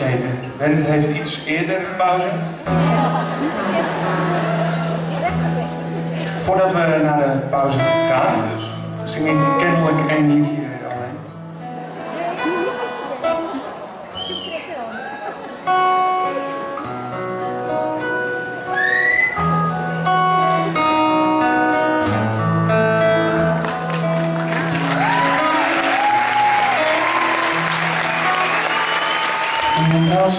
Oké, band heeft iets eerder pauze. Voordat we naar de pauze gaan, zing ik kennelijk één liedje Voelt als.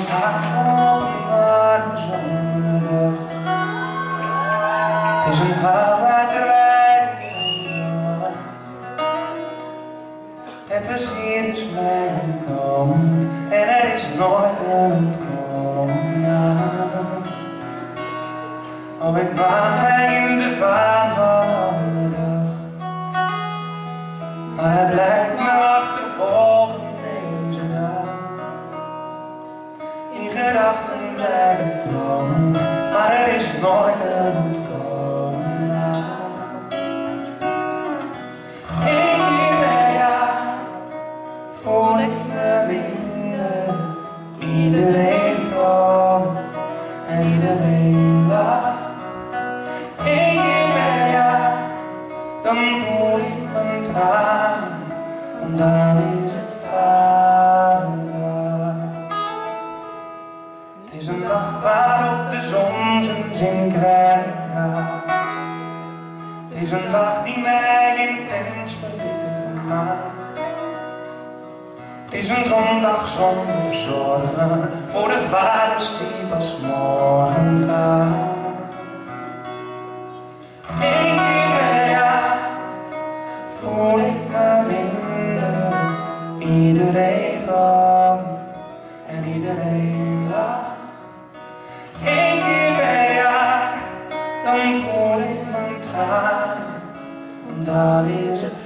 Het is een. Het plezier is mij en er is nooit een ontkomen. Oh, ik waan gedachten blijf ik dromen, maar er is nooit een ontkomen aan. Eén keer jaar voel ik me minder. Iedereen vrolijk en iedereen lacht. Eén keer per jaar, dan voel ik mijn tranen en dan is het Het is een dag waarop de zon zijn zin krijgt. Het is een dag die mij intens verdrietig maakt. Het is een zondag zonder zorgen voor de vaders die pas morgen gaan. Eén keer per voel ik me minder. Iedereen That is